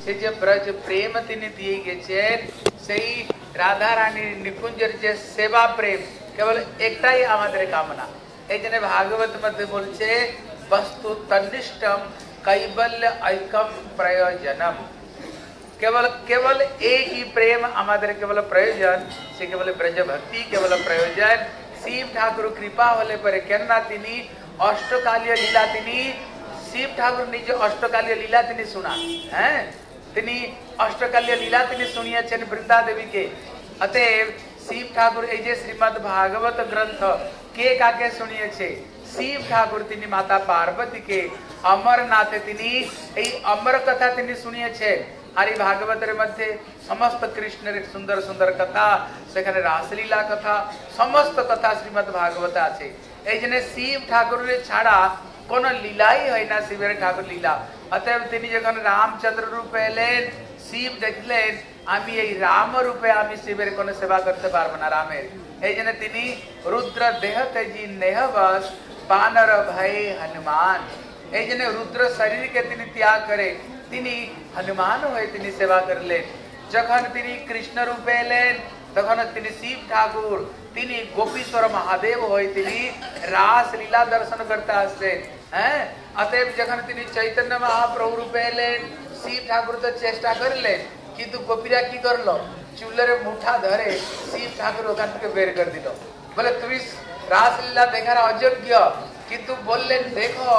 সে যে ব্রজ প্রেম তিনি দিয়ে গেছেন সেই রাধা রানীর নিকুঞ্জের যে সেবা প্রেম কেবল একটাই আমাদের কামনা এই জন্য ভাগবত মধ্যে বলছে বস্তু তন্নিষ্ঠম কৈবল্য ঐকম প্রয়োজনম केवल केवल एक ही प्रेम हमारे केवल प्रयोजन से केवल ब्रज भक्ति केवल प्रयोजन शिव ठाकुर कृपा होले पर केन्ना तिनी अष्टकालीय लीला तिनी शिव ठाकुर निज अष्टकालीय लीला तिनी सुना हैं তিনি অষ্টকাল্য লীলা তিনি শুনিয়েছেন বৃন্দা দেবীকে অতএব শিব ঠাকুর এই যে শ্রীমদ ভাগবত গ্রন্থ কে কাকে শুনিয়েছে শিব ঠাকুর তিনি মাতা পার্বতীকে অমরনাথে তিনি এই অমর কথা তিনি শুনিয়েছেন আর এই ভাগবতের মধ্যে সমস্ত কৃষ্ণের সুন্দর সুন্দর কথা সেখানে রাসলীলা কথা সমস্ত কথা শ্রীমদ ভাগবত আছে এই জন্য শিব ঠাকুরের ছাড়া কোনো লীলাই হয় না শিবের ঠাকুর লীলা অতএব তিনি যখন রামচন্দ্র রূপে এলেন শিব দেখলেন আমি এই রাম রূপে আমি শিবের কোনো সেবা করতে পারবো না রামের এই জন্য তিনি রুদ্র দেহ তেজি নেহবস বানর ভয়ে হনুমান এই জন্য রুদ্র শরীরকে তিনি ত্যাগ করে তিনি হনুমান হয়ে তিনি সেবা করলেন যখন তিনি কৃষ্ণ রূপে এলেন তখন তিনি শিব ঠাকুর তিনি গোপীশ্বর মহাদেব হয়ে তিনি রাস লীলা দর্শন করতে আসলেন হ্যাঁ অতএব যখন তিনি চৈতন্য মহাপ্রভু রূপে এলেন শিব ঠাকুর তো চেষ্টা করলেন কিন্তু গোপীরা কি করলো চুলের মুঠা ধরে শিব ঠাকুর ওখান থেকে বের করে দিল বলে তুমি রাসলীলা দেখার অযোগ্য কিন্তু বললেন দেখো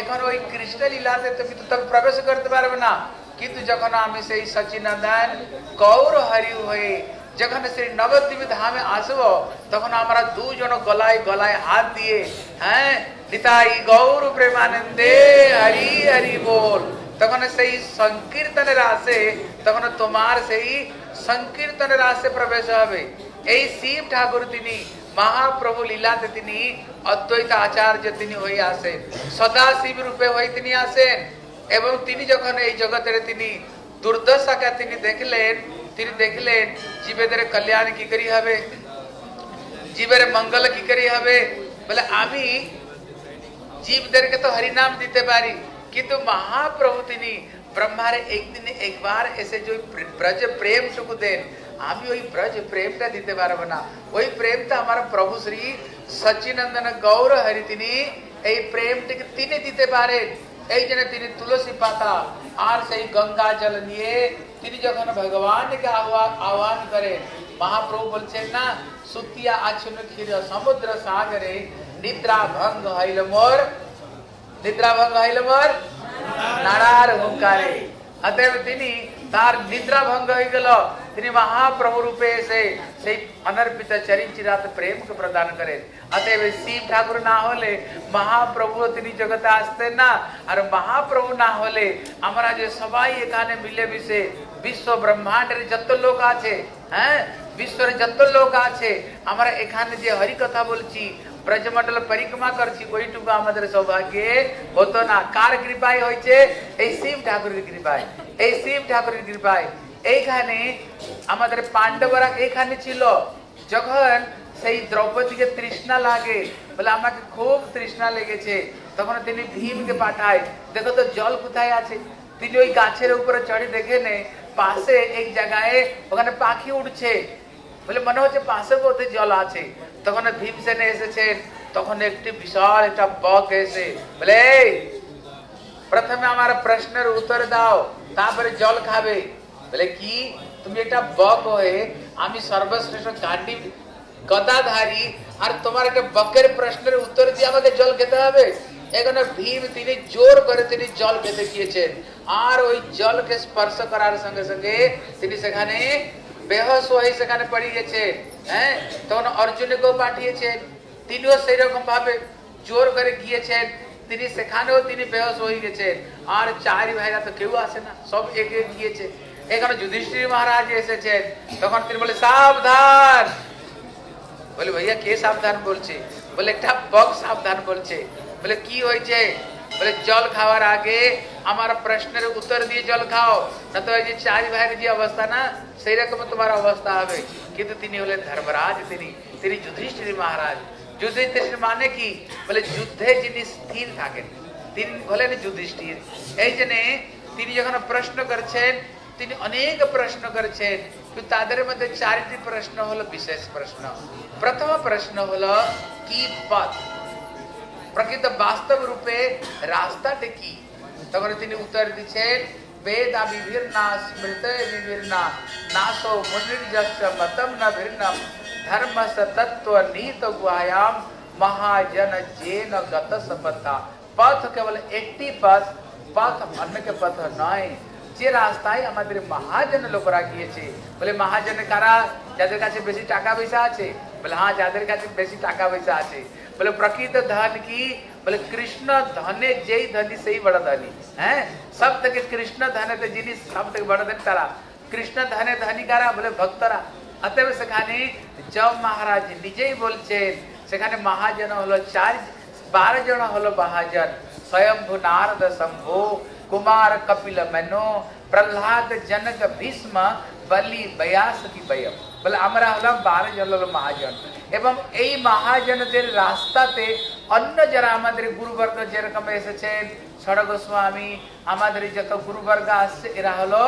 এখন ওই কৃষ্ণ লীলাতে তুমি তো তবে প্রবেশ করতে পারবে না কিন্তু যখন আমি সেই সচিনন্দন গৌর হরি হয়ে যখন শ্রী নবদ্বীপ ধামে আসব, তখন আমরা দুজন গলায় গলায় হাত দিয়ে হ্যাঁ নিতাই গৌর প্রেমানন্দে হরি হরি বল। তখন সেই সংকীর্তনের আসে, তখন তোমার সেই সংকীর্তনের আসে প্রবেশ হবে। এই শিব ঠাকুর তিনি, মহাপ্রভু লীলাতে তিনি, অদ্বৈত আচার্য তিনি হয়ে আসেন। সদা শিব রূপে হয়ে তিনি আসেন। এবং তিনি যখন এই জগতের তিনি দুর্দশাকে তিনি দেখলেন তিনি দেখলেন জীবেদের কল্যাণ কি করি হবে জীবের মঙ্গল কি করি হবে বলে আমি জীবদেরকে তো হরিনাম দিতে পারি কিন্তু মহাপ্রভু তিনি ব্রহ্মারে একদিন একবার এসে যে ব্রজ প্রেম টুকু দেন আমি ওই ব্রজ প্রেমটা দিতে পারবো না ওই প্রেমটা আমার প্রভু শ্রী সচিনন্দন গৌর হরি তিনি এই প্রেমটিকে তিনি দিতে পারেন এই জন্য তিনি তুলসী পাতা আর সেই গঙ্গা জল নিয়ে তিনি যখন ভগবানকে আহ্বান আহ্বান করেন মহাপ্রভু বলছেন না সুতিয়া আছন্ন ক্ষীর সমুদ্র সাগরে নিদ্রা ভঙ্গ হইল মোর নিদ্রা ভঙ্গ হইল মোর নাড়ার হুঙ্কারে অতএব তিনি তার নিদ্রা ভঙ্গ হয়ে গেল তিনি মহাপ্রভু রূপে এসে সেই অনর্পিত চরিন চিরাত প্রেমকে প্রদান করেন অতএব শিব ঠাকুর না হলে মহাপ্রভু তিনি জগতে আসতেন না আর মহাপ্রভু না হলে আমরা যে সবাই এখানে মিলে মিশে বিশ্ব ব্রহ্মাণ্ডের যত লোক আছে হ্যাঁ? বিশ্বের যত লোক আছে, আমরা এখানে যে হরি কথা বলছি ব্রজমন্ডল পরিক্রমা করছি, ওইটুকু আমাদের সৌভাগ্যে হতো না। কার কৃপায় হয়েছে? এই শিব ঠাকুরের কৃপায়। এই শিব ঠাকুরের কৃপায়। এইখানে আমাদের পাণ্ডবরা এখানে ছিল। যখন সেই দ্রৌপদীকে তৃষ্ণা লাগে, বলে আমাকে খুব তৃষ্ণা লেগেছে। তখন তিনি ভীমকে পাঠায়, দেখো তো জল কোথায় আছে? তিনি ওই গাছের উপরে চড়ে দেখে নে পাশে এক জায়গায় ওখানে পাখি উঠছে বলে মনে হচ্ছে পাশে বোধহয় জল আছে। তখন ভীমসেনে এসেছেন। তখন একটি বিশাল একটা বক এসে বলে প্রথমে আমার প্রশ্নের উত্তর দাও, তারপরে জল খাবে। বলে, কি? তুমি একটা বক হয়ে আমি সর্বশ্রেষ্ঠ গান্ডি গদাধারী আর তোমার একটা বকের প্রশ্নের উত্তর দিয়ে আমাকে জল খেতে হবে? এখানে ভীম তিনি জোর করে তিনি জল খেতে গিয়েছেন আর ওই জলকে স্পর্শ করার সঙ্গে সঙ্গে তিনি সেখানে বেহস হয়ে সেখানে পড়ে গেছে হ্যাঁ? তখন অর্জুনকেও পাঠিয়েছেন। তিনিও সেই রকম ভাবে জোর করে গিয়েছেন। তিনি সেখানেও তিনি বেহস হয়ে গেছেন। আর চারি ভাইরা তো কেউ আসে না, সব এগিয়ে গিয়েছে। এখানে যুধিষ্ঠির মহারাজ এসেছেন। তখন তিনি বলে, সাবধান। বলে, ভাইয়া, কে সাবধান বলছে বলে, একটা বক সাবধান বলছে বলে, কি হয়েছে? বলে, জল খাওয়ার আগে আমার প্রশ্নের উত্তর দিয়ে জল খাও। না তো যে চার ভাইয়ের যে অবস্থা না সেই রকম তোমার অবস্থা হবে। কিন্তু তিনি হলেন ধর্মরাজ, তিনি তিনি যুধিষ্ঠির মহারাজ। যুধিষ্ঠির মানে কি? বলে, যুদ্ধে যিনি স্থির থাকেন, তিনি হলেন যুধিষ্ঠির। এই জন্য তিনি যখন প্রশ্ন করছেন, তিনি অনেক প্রশ্ন করেছেন, কিন্তু তাদের মধ্যে চারটি প্রশ্ন হলো বিশেষ প্রশ্ন। প্রথম প্রশ্ন হলো, কি পথ? প্রকৃত বাস্তব রূপে রাস্তাটি কি তখন তিনি উত্তর দিচ্ছেন বেদা বিভির্ণা স্মৃত বিভির্ণা নাসো মুনির্যস্য মতম ন ভিন্নম ধর্ম তত্ত্ব নীত গুহায়াম মহাজন জেন গত সপতা পথ কেবল একটি পথ পথ অন্য কে পথ নয় যে রাস্তায় আমাদের মহাজন লোকরা গিয়েছে বলে মহাজন কারা যাদের কাছে বেশি টাকা পয়সা আছে বলে হ্যাঁ যাদের কাছে বেশি টাকা পয়সা আছে বলে প্রকৃত ধন কি বলে কৃষ্ণ ধনে যেই ধনী সেই বড় ধনী হ্যাঁ সব থেকে কৃষ্ণ ধনে জিনিস সব থেকে বড় ধনী তারা কৃষ্ণ ধনে ধনী কারা বলে ভক্তরা অতএব সেখানে জব মহারাজ নিজেই বলছেন সেখানে মহাজন হলো চার বারো জন হলো মহাজন স্বয়ম্ভু নারদ শম্ভু কুমার কপিল মেনো প্রহ্লাদ জনক ভীষ্ম বলি বয়াস কি বয়ম বলে আমরা হলাম বারো জন হলো মহাজন এবং এই মহাজনদের রাস্তাতে অন্য যারা আমাদের গুরুবর্গ যেরকম এসেছেন ষড় গোস্বামী আমাদের যত গুরুবর্গ আসছে এরা হলো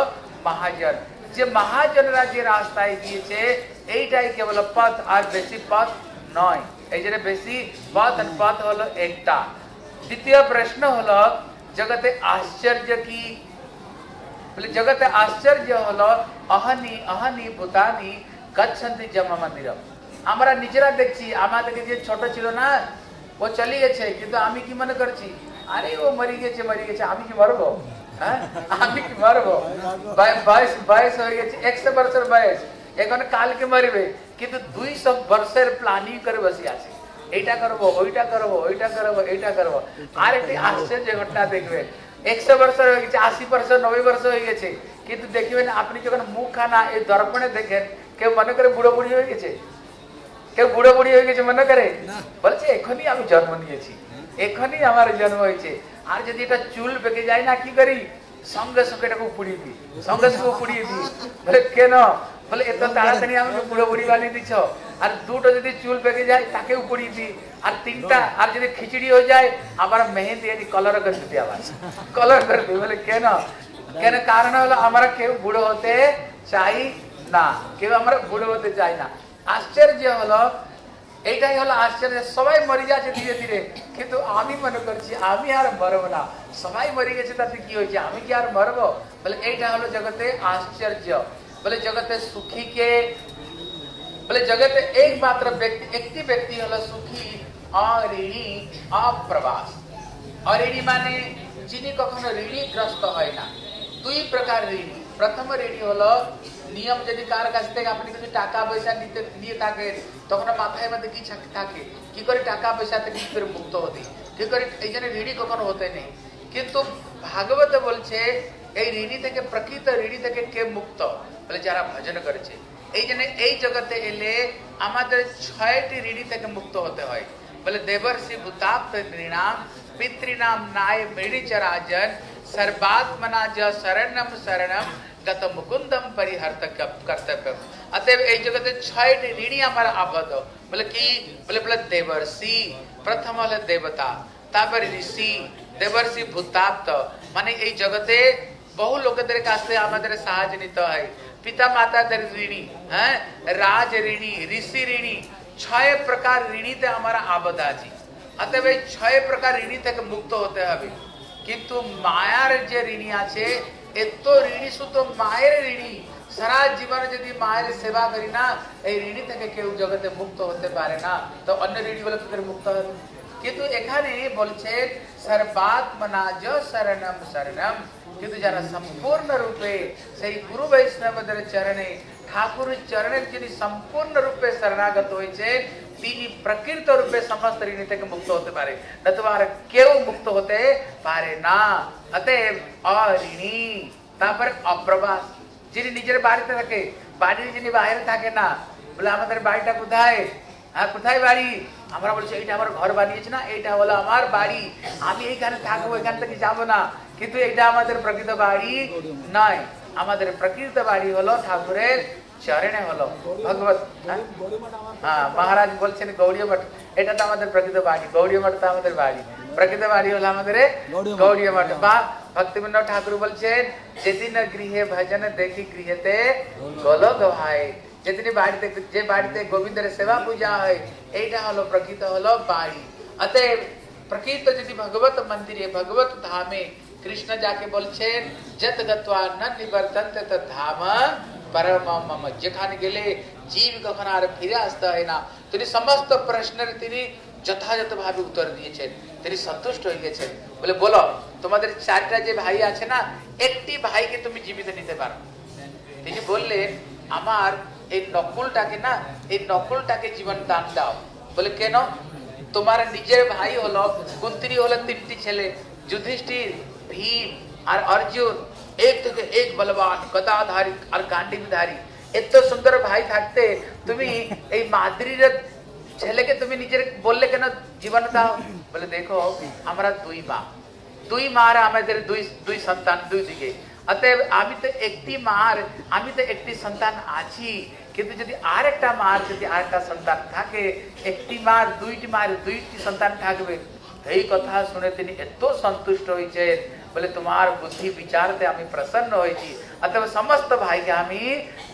মহাজন। যে মহাজনরা যে রাস্তায় গিয়েছে, এইটাই কেবল পথ আর বেশি পথ নয়। এই জন্য বেশি পথ পথ হলো একটা। দ্বিতীয় প্রশ্ন হলো, জগতে আশ্চর্য কি? জগতে আশ্চর্য হলো, অহনি অহনি, ভূতানি, গচ্ছন্তি জমা মন্দিরম আমরা নিজেরা দেখছি, আমাদেরকে যে ছোট ছিল না, ও চলে গেছে কিন্তু আমি কি মনে করছি? আরে ও মরি গেছে মরি গেছে, আমি কি মরবো? হ্যাঁ? আমি কি মরবো? বয়স বয়স হয়ে গেছে, একশো বছর বয়স। এখন কালকে মরবে, কিন্তু দুইশো বর্ষের প্ল্যানিং করে বসে আছে। এইটা করব, ওইটা করব ওইটা করব, এইটা করব। আর একটি আশ্চর্য ঘটনা দেখবেন। একশো বছর হয়ে গেছে, আশি বছর, নব্বই বছর হয়ে গেছে, কিন্তু দেখবেন আপনি যখন মুখ খানা এই দর্পণে দেখেন, কেউ মনে করে বুড়ো বুড়ি হয়ে গেছে? কেউ বুড়ো বুড়ি হয়ে গেছে মনে করে? বলছে এখনই আমি জন্ম নিয়েছি। এখনই আমার জন্ম হয়েছে। আর যদি এটা চুল পেকে যায় না কি করি? সঙ্গে সঙ্গে এটাকে পুড়িয়ে দিই। সঙ্গে সঙ্গে পুড়িয়ে দিই। বলে কেন? বলে এত তাড়াতাড়ি আমাকে বুড়ো বুড়ি বানিয়ে দিচ্ছ আর দুটো যদি চুল পেকে যায় তাকেও পুড়িয়ে দিই। আর তিনটা আর যদি খিচড়ি হয়ে যায় আবার মেহেন্দি এটি কলর করে দিতে আবার। কলর করে দিই বলে কেন? কেন? কারণ হলো আমরা কেউ বুড়ো হতে চাই না। কেউ আমরা বুড়ো হতে চাই না। আশ্চর্য হলো, এইটাই হলো আশ্চর্য। সবাই মরে যাচ্ছে ধীরে ধীরে। কিন্তু আমি মনে করছি, আমি আর মরবো না। সবাই মরে গেছে, তাতে কি হয়েছে? আমি কি আর মরবো? বলে, এইটা হলো জগতে আশ্চর্য। বলে, জগতে সুখী কে বলে, জগতে একমাত্র ব্যক্তি, একটি ব্যক্তি হলো সুখী, অঋণী, অপ্রবাস। অঋণী মানে যিনি কখনো ঋণীগ্রস্ত হয় না। দুই প্রকার ঋণী। প্রথম ঋণী হলো নিয়ম যদি কার কাছ থেকে আপনি কিছু টাকা পয়সা নিতে, নিয়ে থাকেন, তখন মাথায় মধ্যে কি থাকে কি করে টাকা পয়সা থেকে কি করে মুক্ত হতে? কি করে, এই জন্য ঋণী কখনো হতে নেই। কিন্তু ভাগবত বলছে, এই ঋণী থেকে, প্রকৃত ঋণী থেকে কে মুক্ত? বলে যারা ভজন করেছে। এই জন্য এই জগতে এলে আমাদের ছয়টি ঋণী থেকে মুক্ত হতে হয়। বলে দেবর্ষি ভূতাপ্ত নৃণাম পিতৃনাম নায় মৃণিচরাজন সর্বাত্মনা য শরণম শরণম গত মুকুন্দম পরিহর্ত কর্তব্য অতএব এই জগতে ছয়টি ঋণী আমার আবদ্ধ বলে কি বলে বলে দেবর্ষি প্রথম হলো দেবতা তারপরে ঋষি দেবর্ষি ভূতাপ্ত মানে এই জগতে বহু লোকেদের কাছ থেকে আমাদের সাহায্য নিতে হয় পিতা মাতাদের ঋণী হ্যাঁ রাজ ঋণী ঋষি ঋণী ছয় প্রকার ঋণীতে আমরা আবদ্ধ আছি অতএব এই ছয় প্রকার ঋণী থেকে মুক্ত হতে হবে কিন্তু মায়ার যে ঋণী আছে এত ঋণী শুধু মায়ের ঋণী সারা জীবনে যদি মায়ের সেবা করি না এই ঋণী থেকে কেউ জগতে মুক্ত হতে পারে না তো অন্য ঋণী বলে কি করে মুক্ত হবে কিন্তু এখানে বলছে সর্বাত্মনা য শরণম শরণম কিন্তু যারা সম্পূর্ণ রূপে সেই গুরু বৈষ্ণবদের চরণে ঠাকুর চরণের যিনি সম্পূর্ণ রূপে শরণাগত হয়েছে তিনি প্রকৃত রূপে সমস্ত ঋণী থেকে মুক্ত হতে পারে নতুবা আর কেউ মুক্ত হতে পারে না অতএব অঋণী তারপরে অপ্রবাস যিনি নিজের বাড়িতে থাকে বাড়ির যিনি বাইরে থাকে না বলে আমাদের বাড়িটা কোথায় হ্যাঁ কোথায় বাড়ি আমরা বলছি এইটা আমার ঘর বানিয়েছি না এইটা হলো আমার বাড়ি আমি এইখানে থাকব এখান থেকে যাব না কিন্তু এটা আমাদের প্রকৃত বাড়ি নয় আমাদের প্রকৃত বাড়ি হলো ঠাকুরের চরণে হলো ভগবত হ্যাঁ? হ্যাঁ মহারাজ বলছেন গৌড়ীয় মঠ এটা তো আমাদের প্রকৃত বাড়ি গৌড়ীয় মঠ তো আমাদের বাড়ি প্রকৃত বাড়ি হলো আমাদের এ গৌড়ীয় মঠ। গৌড়ীয় মঠ বা ভক্তিবিনোদ ঠাকুর বলছেন যেদিন গৃহে ভজন দেখি গৃহেতে গোলক হয় যেদিন বাড়িতে যে বাড়িতে গোবিন্দের সেবা পূজা হয় এইটা হলো প্রকৃত হলো বাড়ি অতএব প্রকৃত যদি ভগবত মন্দিরে ভগবত ধামে কৃষ্ণ যাকে বলছেন যত গত্বা ন নিবর্তন্তে তৎ ধাম পরম মম যেখানে গেলে জীব কখন আর ফিরে আসতে হয় না তিনি সমস্ত প্রশ্নের তিনি যথাযথ ভাবে উত্তর দিয়েছেন তিনি সন্তুষ্ট হয়ে গেছেন বলে বলো তোমাদের চারটা যে ভাই আছে না একটি ভাইকে তুমি জীবিত নিতে পারো তিনি বললেন আমার এই নকুলটাকে না এই নকুলটাকে জীবন দান দাও বলে কেন তোমার নিজের ভাই হলো কুন্তিরি হলো তিনটি ছেলে যুধিষ্ঠির ভীম আর অর্জুন এক থেকে এক বলবান গদাধারী আর গান্ডীবধারী এত সুন্দর ভাই থাকতে তুমি এই মাদ্রির ছেলেকে তুমি নিজের বললে কেন জীবন দাও বলে দেখো আমরা দুই মা দুই মার আমাদের দুই দুই সন্তান দুই দিকে অতএব আমি তো একটি মার আমি তো একটি সন্তান আছি কিন্তু যদি আর একটা মার যদি আর একটা সন্তান থাকে একটি মার দুইটি মার দুইটি সন্তান থাকবে এই কথা শুনে তিনি এত সন্তুষ্ট হয়েছেন বলে তোমার বুদ্ধি বিচারতে আমি প্রসন্ন হয়েছি অতএব সমস্ত ভাইকে আমি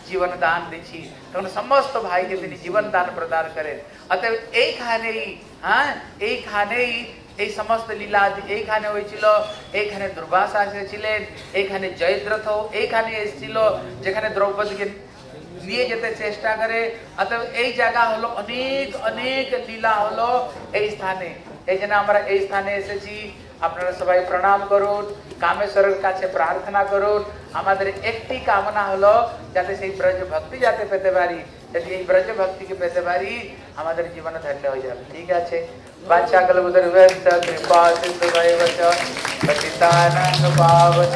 জীবন দান দিচ্ছি তখন সমস্ত ভাইকে তিনি জীবন দান প্রদান করেন অতএব এইখানেই হ্যাঁ এইখানেই এই সমস্ত লীলা এইখানে হয়েছিল এইখানে দুর্বাসা এসেছিলেন এইখানে জয়দ্রথ এইখানে এসেছিল যেখানে দ্রৌপদীকে নিয়ে যেতে চেষ্টা করে অতএব এই জায়গা হলো অনেক অনেক লীলা হলো এই স্থানে এই জন্য আমরা এই স্থানে এসেছি আপনারা সবাই প্রণাম করুন, কামেশ্বরের কাছে প্রার্থনা করুন। আমাদের একটি কামনা হলো যাতে সেই ব্রজ ভক্তি যাতে পেতে পারি যদি এই ব্রজ ভক্তিকে পেতে পারি, আমাদের জীবন ধন্য হয়ে যাবে। ঠিক আছে? বাচ্চা কলবুদর কৃপা সিন্ধু পাবন